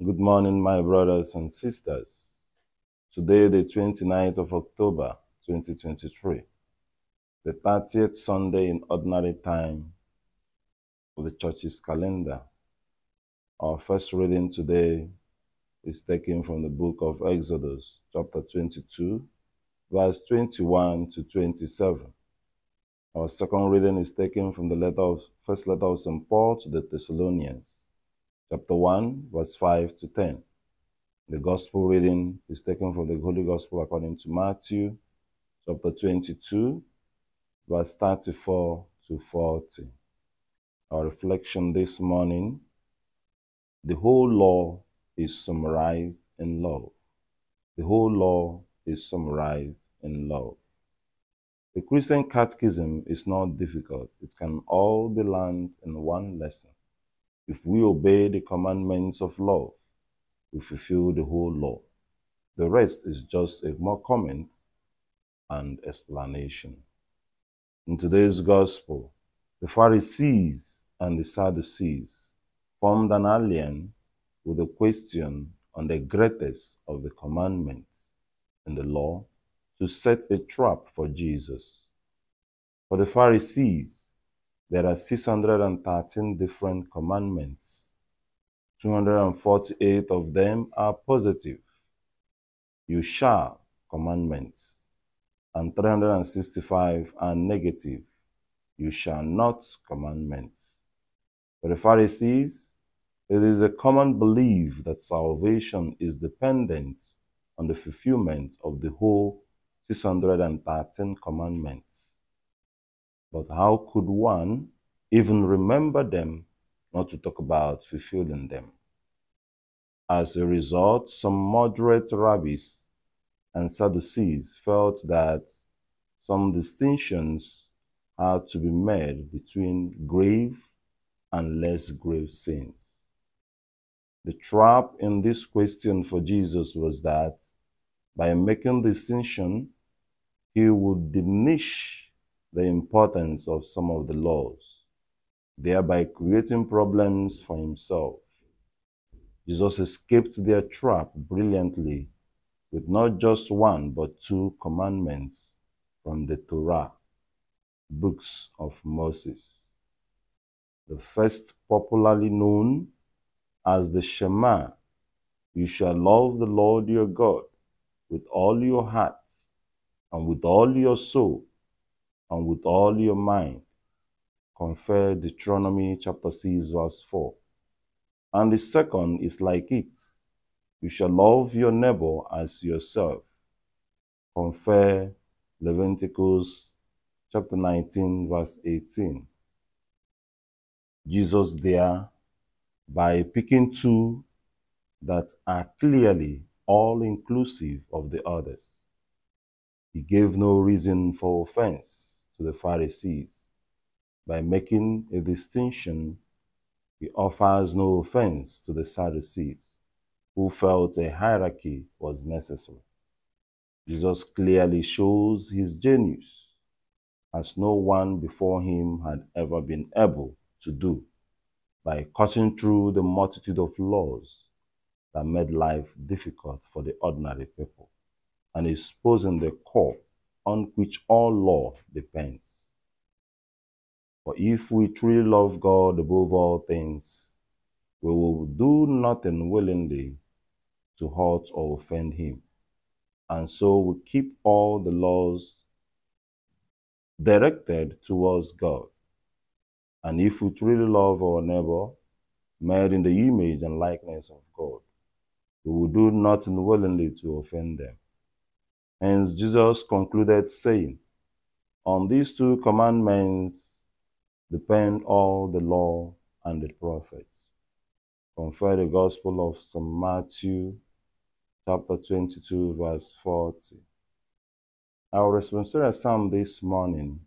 Good morning, my brothers and sisters. Today, the 29th of October, 2023, the 30th Sunday in Ordinary Time of the Church's calendar. Our first reading today is taken from the book of Exodus, chapter 22, verse 21 to 27. Our second reading is taken from the letter of, first letter of St. Paul to the Thessalonians, chapter 1, verse 5 to 10. The gospel reading is taken from the Holy Gospel according to Matthew, chapter 22, verse 34 to 40. Our reflection this morning the whole law is summarized in love. The whole law is summarized in love. The Christian catechism is not difficult. It can all be learned in one lesson. If we obey the commandments of love, we fulfill the whole law. The rest is just a more comment and explanation. In today's gospel, the Pharisees and the Sadducees formed an alliance with a question on the greatest of the commandments in the law to set a trap for Jesus. For the Pharisees, there are 613 different commandments. 248 of them are positive, you shall commandments, and 365 are negative, you shall not commandments. For the Pharisees, it is a common belief that salvation is dependent on the fulfillment of the whole 613 commandments. But how could one even remember them, not to talk about fulfilling them? As a result, some moderate rabbis and Sadducees felt that some distinctions had to be made between grave and less grave sins. The trap in this question for Jesus was that by making distinction, he would diminish the importance of some of the laws, thereby creating problems for himself. Jesus escaped their trap brilliantly with not just one but two commandments from the Torah, books of Moses. The first popularly known as the Shema, you shall love the Lord your God with all your heart and with all your soul and with all your mind. Compare Deuteronomy chapter 6 verse 4. And the second is like it. You shall love your neighbor as yourself. Compare Leviticus chapter 19 verse 18. Jesus there, by picking two that are clearly all inclusive of the others, he gave no reason for offense to the Pharisees. By making a distinction, he offers no offense to the Sadducees, who felt a hierarchy was necessary. Jesus clearly shows his genius, as no one before him had ever been able to do, by cutting through the multitude of laws that made life difficult for the ordinary people and exposing the core on which all law depends. For if we truly love God above all things, we will do nothing willingly to hurt or offend Him. And so we keep all the laws directed towards God. And if we truly love our neighbor, made in the image and likeness of God, we will do nothing willingly to offend them. Hence Jesus concluded saying, On these two commandments depend all the law and the prophets. Compare the Gospel of St. Matthew, chapter 22, verse 40. Our responsorial psalm this morning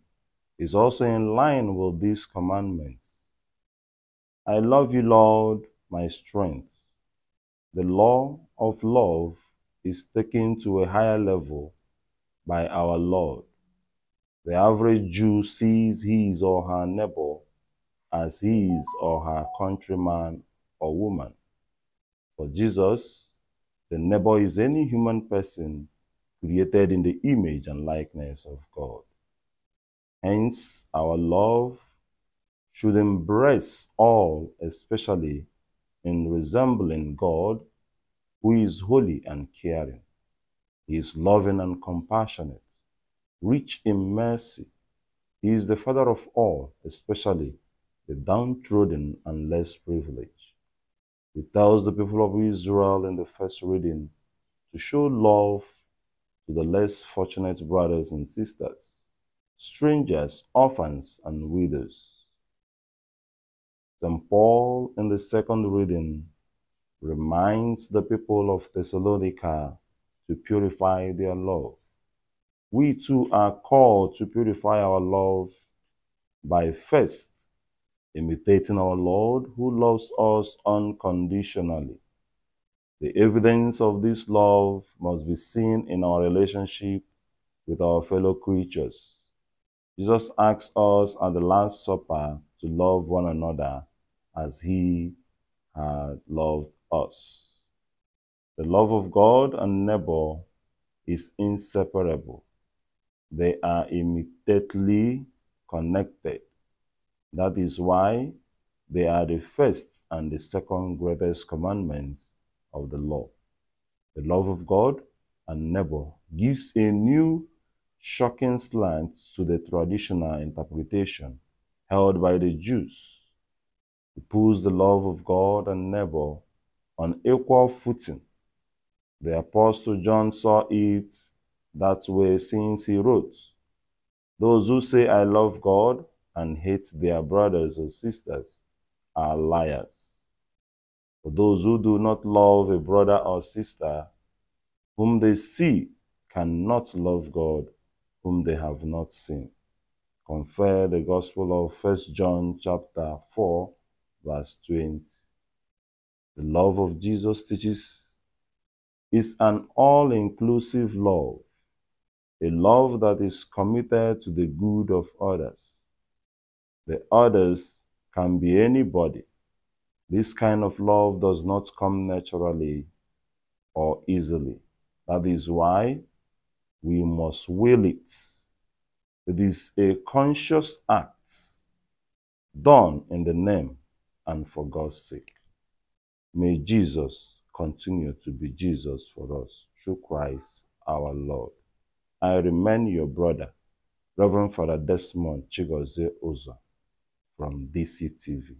is also in line with these commandments. I love you, Lord, my strength. The law of love is taken to a higher level by our Lord. The average Jew sees his or her neighbor as his or her countryman or woman. For Jesus, the neighbor is any human person created in the image and likeness of God. Hence, our love should embrace all, especially in resembling God, who is holy and caring. He is loving and compassionate, rich in mercy. He is the Father of all, especially the downtrodden and less privileged. He tells the people of Israel in the first reading to show love to the less fortunate brothers and sisters, strangers, orphans, and widows. St. Paul in the second reading reminds the people of Thessalonica to purify their love. We too are called to purify our love by first imitating our Lord who loves us unconditionally. The evidence of this love must be seen in our relationship with our fellow creatures. Jesus asks us at the Last Supper to love one another as he had loved us. The love of God and neighbor is inseparable. They are immediately connected. That is why they are the first and the second greatest commandments of the law. The love of God and neighbor gives a new, shocking slant to the traditional interpretation held by the Jews. It puts the love of God and neighbor on equal footing. The Apostle John saw it that way since he wrote, Those who say, I love God and hate their brothers or sisters are liars. For those who do not love a brother or sister whom they see cannot love God whom they have not seen. Compare the Gospel of 1 John chapter 4 verse 20. The love of Jesus teaches is an all-inclusive love, a love that is committed to the good of others. The others can be anybody. This kind of love does not come naturally or easily. That is why we must will it. It is a conscious act done in the name and for God's sake. May Jesus continue to be Jesus for us through Christ our Lord. I remain your brother, Reverend Father Desmond Chigozie Oza from DCTV.